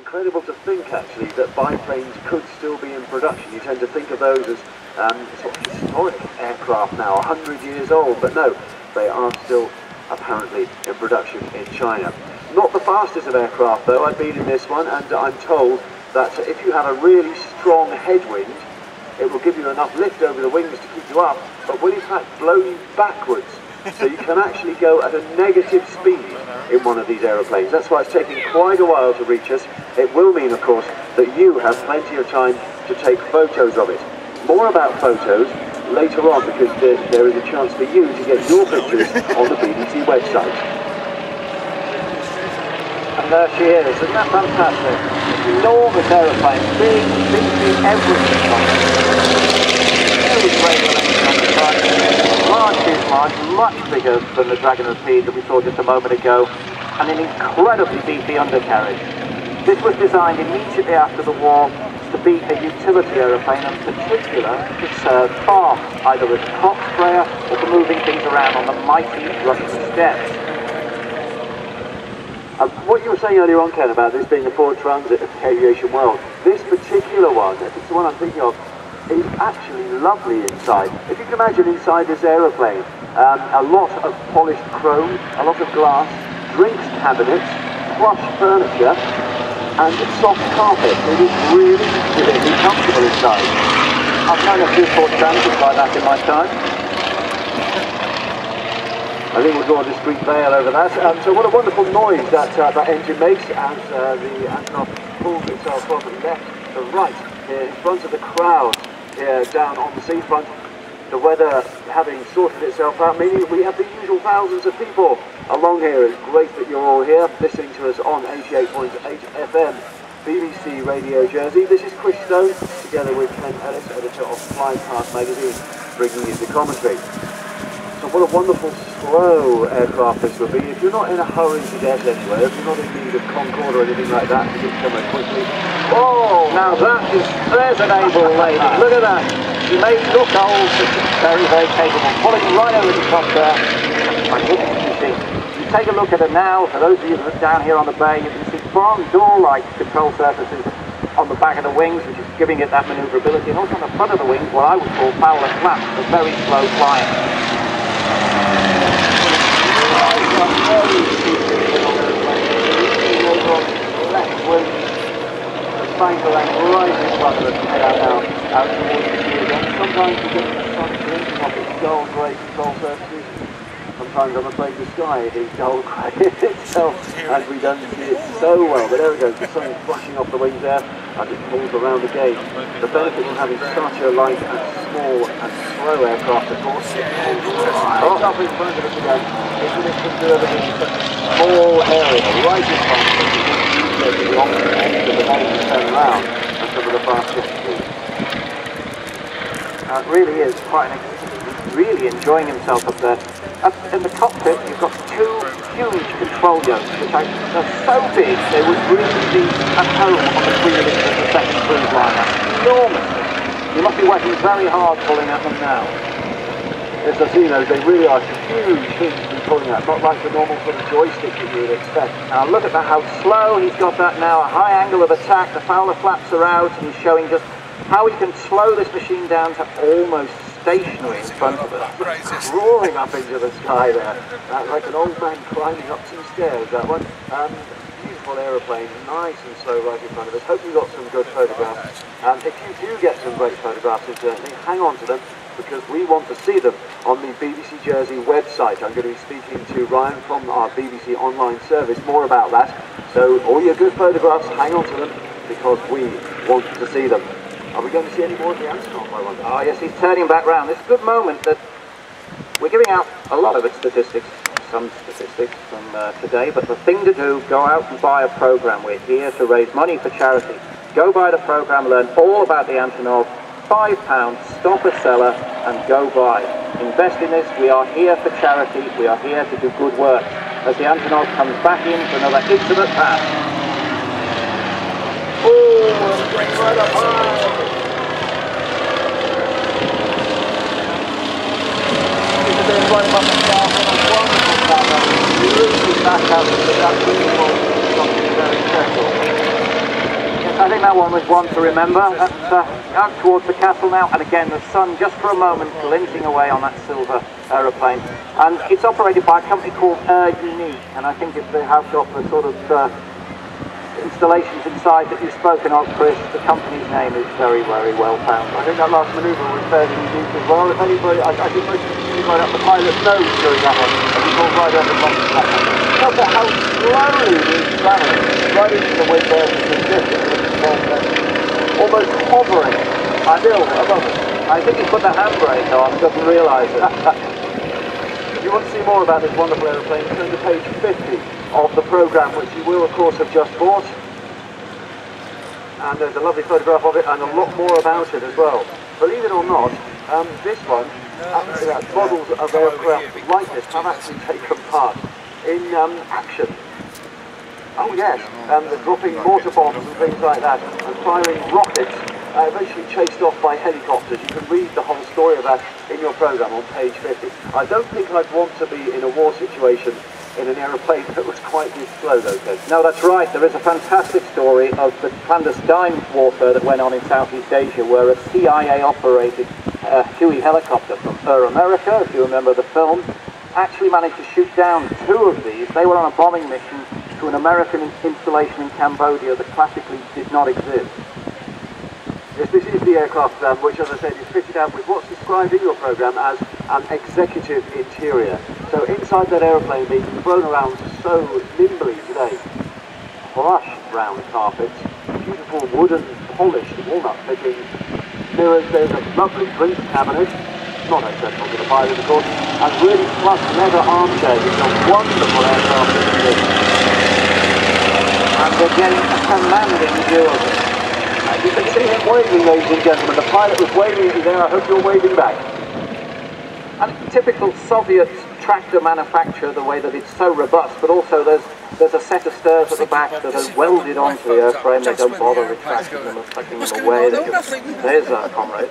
incredible to think actually that biplanes could still be in production. You tend to think of those as um, sort of historic aircraft now, 100 years old, but no, they are still apparently in production in China. Not the fastest of aircraft though, I've been in this one and I'm told that if you have a really strong headwind, it will give you enough lift over the wings to keep you up, but will in fact blow you backwards. So you can actually go at a negative speed in one of these aeroplanes. That's why it's taking quite a while to reach us. It will mean, of course, that you have plenty of time to take photos of it. More about photos later on because there, there is a chance for you to get your pictures on the BBC website. And there she is, isn't that fantastic? Enormous aeroplane, big, big, big everything on great on the. Large much bigger than the Dragon Rapide that we saw just a moment ago, and an incredibly beefy undercarriage. This was designed immediately after the war to be a utility aeroplane, in particular to serve farms, either as a crop sprayer or for moving things around on the mighty Russian steppes. Uh, what you were saying earlier on, Ken, about this being the Ford Transit of the aviation world, this particular one, it's the one I'm thinking of, is actually lovely inside. If you can imagine inside this aeroplane, um, a lot of polished chrome, a lot of glass, drinks cabinets, plush furniture, and soft carpet. It is really, really comfortable inside. I've known a few Ford Transits like that in my time. I think we'll draw a discreet veil over that. Um, so what a wonderful noise that uh, that engine makes as uh, the Antonov pulls itself from left to right in front of the crowd here down on the seafront. The weather having sorted itself out, meaning we have the usual thousands of people along here. It's great that you're all here listening to us on 88.8 FM. BBC Radio Jersey. This is Chris Stone, together with Ken Ellis, editor of FlyPast magazine, bringing you the commentary. So what a wonderful slow aircraft this would be. If you're not in a hurry to get anywhere, if you're not in need of Concorde or anything like that to get somewhere quickly. Oh, now that is, there's an able lady. Look at that. She may look old, but she's very, very capable. Pulling right over the top there. Magnificent you see. You take a look at her now, for those of you that are down here on the bay, you can see barn door-like control surfaces on the back of the wings, which is giving it that manoeuvrability, and also on the front of the wings, what I would call Fowler flaps for very slow flying. Banker right in front of us now, out towards the the sun its dull grey control surfaces. Sometimes I'm afraid the sky is dull grey itself as we don't see it so well. But there we go, the sun is flashing off the wings there as it pulls around again. The benefit of having such a light and small and slow aircraft, of course, right up in front of us again, is that it can do everything small area, right in front of us. The opposite end of the main turn around and some of the fastest speed. Uh, it really is quite an really enjoying himself up there. Up in the cockpit, you've got two huge control yokes, which are, are so big they would really be at home on the of the second cruise liner. Enormous. You must be working very hard pulling at them now. Yes, I've seen those. They really are huge things to be pulling at, not like the normal sort of joystick that you would expect. Now look at that, how slow he's got that now, a high angle of attack, the Fowler flaps are out, and he's showing just how he can slow this machine down to almost stationary in front of us. Roaring up into the sky there, uh, like an old man climbing up some stairs, that one. Um, beautiful aeroplane, nice and slow right in front of us. Hope you got some good photographs. Um, if you do get some great photographs, incidentally, hang on to them because we want to see them on the BBC Jersey website. I'm going to be speaking to Ryan from our BBC online service more about that. So all your good photographs, hang on to them because we want to see them. Are we going to see any more of the Antonov, I wonder? Oh yes, he's turning back round. A good moment that we're giving out a lot of its statistics, some statistics from uh, today, but the thing to do, go out and buy a program. We're here to raise money for charity. Go buy the program, learn all about the Antonov, five pounds, stop a seller and go buy. Invest in this, we are here for charity, we are here to do good work. As the Antonov comes back in for another intimate pass. Oh, right up high! And a wonderful cover. Really to that beautiful, something very special. I think that one was one to remember. That's uh, out towards the castle now, and again the sun just for a moment glinting away on that silver aeroplane. And it's operated by a company called Air Unique, and I think if they have got the sort of uh, installations inside that you've spoken of, Chris. The company's name is very, very well found. I think that last manoeuvre was fairly unique as well. If anybody, I, I think most you right up the pilot's nose during that one, as he pulled right over the front of the Look at how slowly he's travelling, right into the wind there, almost hovering, still above us. I think he put the handbrake on, doesn't realise it. if you want to see more about this wonderful aeroplane, turn to page 50 of the programme, which you will, of course, have just bought. And there's a lovely photograph of it and a lot more about it as well. Believe it or not, um, this one, uh, models of aircraft like this have actually taken part in um, action. Oh yes, um, they're dropping mortar bombs and things like that, and firing rockets, uh, eventually chased off by helicopters. You can read the whole story of that in your programme on page 50. I don't think I'd want to be in a war situation in an aeroplane that was quite this slow though. No, that's right. There is a fantastic story of the clandestine warfare that went on in Southeast Asia where a CIA-operated uh, Huey helicopter from Air America, if you remember the film, actually managed to shoot down two of these. They were on a bombing mission to an American installation in Cambodia that classically did not exist. Yes, this is the aircraft um, which, as I said, is fitted out with what's described in your programme as an executive interior. So inside that aeroplane being thrown around so nimbly today, plush round carpets, beautiful wooden polished walnut fittings, mirrors, there's a lovely drinks cabinet, not accessible to the pilot of course, and really plush leather armchairs. It's a wonderful aircraft And we're getting a commanding view of it. And you can see him waving, ladies and gentlemen. The pilot was waving at you there. I hope you're waving back. And typical Soviet tractor manufacture, the way that it's so robust, but also there's there's a set of stairs at the back that are welded onto the airframe. They don't bother retracting them or tucking them away. There's our comrade.